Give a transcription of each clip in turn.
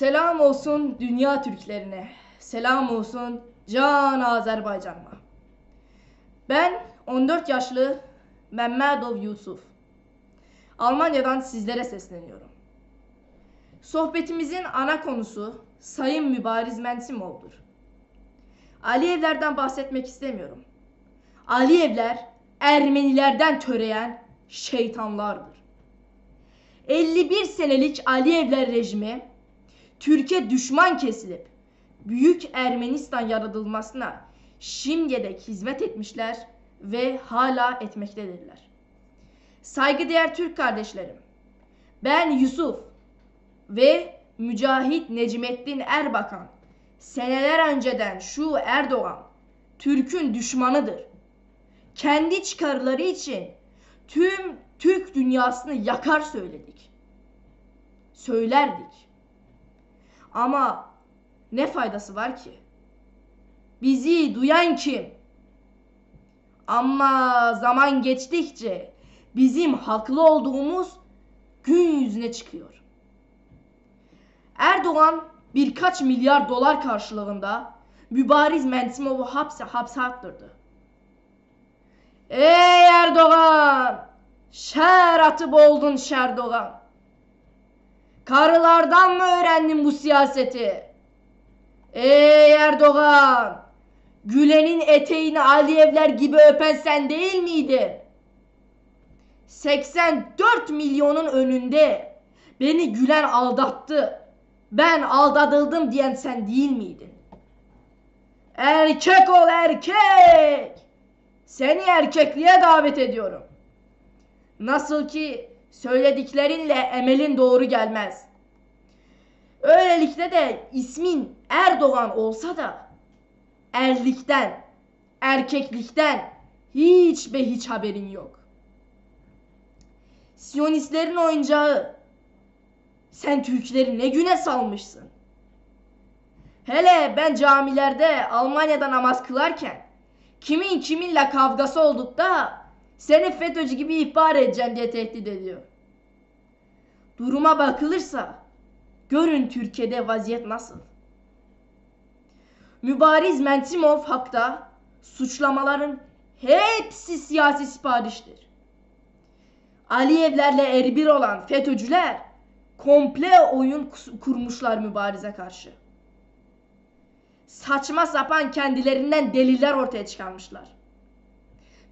Selam olsun dünya Türklerine. Selam olsun can Azerbaycan'ıma. Ben 14 yaşlı Mehmedov Yusuf. Almanya'dan sizlere sesleniyorum. Sohbetimizin ana konusu Sayın Mübariz Mensimov'dur. Aliyevlerden bahsetmek istemiyorum. Aliyevler Ermenilerden töreyen şeytanlardır. 51 senelik Aliyevler rejimi Türkiye düşman kesilip Büyük Ermenistan yaratılmasına şimdiye hizmet etmişler ve hala etmektedirler. Saygıdeğer Türk kardeşlerim, ben Yusuf ve Mücahit Necmettin Erbakan seneler önceden şu Erdoğan Türk'ün düşmanıdır. Kendi çıkarları için tüm Türk dünyasını yakar söyledik. Söylerdik. Ama ne faydası var ki? Bizi duyan kim? Ama zaman geçtikçe bizim haklı olduğumuz gün yüzüne çıkıyor. Erdoğan birkaç milyar dolar karşılığında Mübariz Mensimov'u hapse, hapse attırdı. Ey Erdoğan! Şer atıp oldun Şerdoğan. Karılardan mı öğrendin bu siyaseti? Ey Erdoğan! Gülen'in eteğini Aliyevler gibi öpen sen değil miydin? 84 milyonun önünde beni Gülen aldattı. Ben aldatıldım diyen sen değil miydin? Erkek ol erkek! Seni erkekliğe davet ediyorum. Nasıl ki söylediklerinle emelin doğru gelmez. Öylelikle de ismin Erdoğan olsa da erlikten, erkeklikten hiç be hiç haberin yok. Siyonistlerin oyuncağı. Sen Türkleri ne güne salmışsın. Hele ben camilerde Almanya'da namaz kılarken kimin kiminle kavgası olduk da seni FETÖ'cü gibi ihbar edeceğim diye tehdit ediyor. Duruma bakılırsa görün Türkiye'de vaziyet nasıl. Mübariz Mentimov hakta suçlamaların hepsi siyasi sipariştir. Aliyevlerle erbir olan FETÖ'cüler komple oyun kurmuşlar mübarize karşı. Saçma sapan kendilerinden deliller ortaya çıkarmışlar.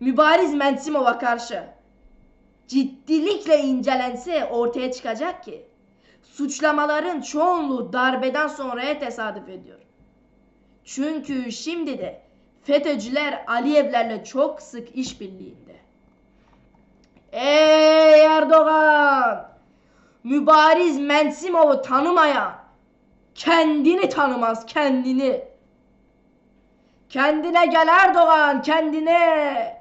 Mübariz Mensimov'a karşı ciddilikle incelense ortaya çıkacak ki suçlamaların çoğunluğu darbeden sonraya tesadüf ediyor. Çünkü şimdi de FETÖ'cüler Aliyevlerle çok sık işbirliğinde. Ey Erdoğan! Mübariz Mensimov'u tanımayan kendini tanımaz kendini. Kendine gel Erdoğan kendine.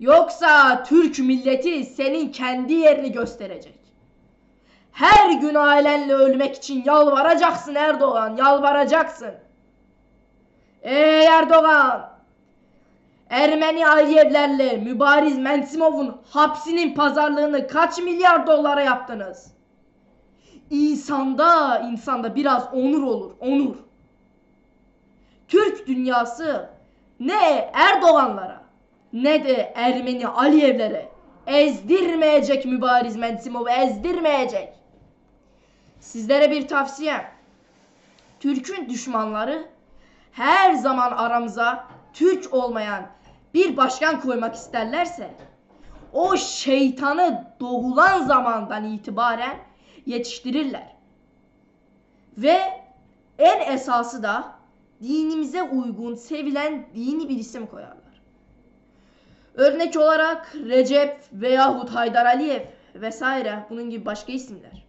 Yoksa Türk milleti senin kendi yerini gösterecek. Her gün ailenle ölmek için yalvaracaksın Erdoğan, yalvaracaksın. Ey Erdoğan! Ermeni Aliyevlerle Mübariz Mensimov'un hapsinin pazarlığını kaç milyar dolara yaptınız? İnsanda, insanda biraz onur olur, onur. Türk dünyası ne Erdoğanlara ne de Ermeni Aliyevlere ezdirmeyecek Mübariz Mensimov'u ezdirmeyecek. Sizlere bir tavsiyem. Türk'ün düşmanları her zaman aramıza Türk olmayan bir başkan koymak isterlerse o şeytanı doğulan zamandan itibaren yetiştirirler. Ve en esası da dinimize uygun, sevilen dini bir isim koyarlar. Örnek olarak Recep veyahut Haydar Aliyev vesaire bunun gibi başka isimler.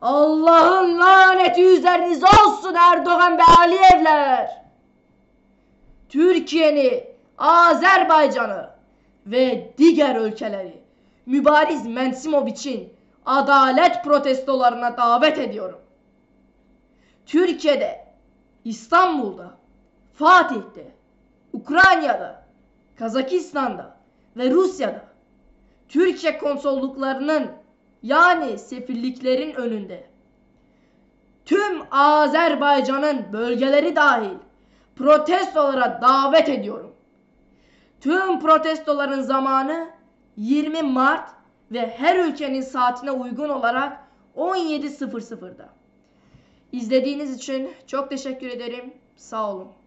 Allah'ın laneti üzerinize olsun Erdoğan ve Aliyevler. Türkiye'ni, Azerbaycan'ı ve diğer ülkeleri Mübariz Mensimov için adalet protestolarına davet ediyorum. Türkiye'de, İstanbul'da, Fatih'te, Ukrayna'da, Kazakistan'da ve Rusya'da Türkiye konsolluklarının yani sefirliklerin önünde tüm Azerbaycan'ın bölgeleri dahil protestolara davet ediyorum. Tüm protestoların zamanı 20 Mart ve her ülkenin saatine uygun olarak 17.00'da. İzlediğiniz için çok teşekkür ederim. Sağ olun.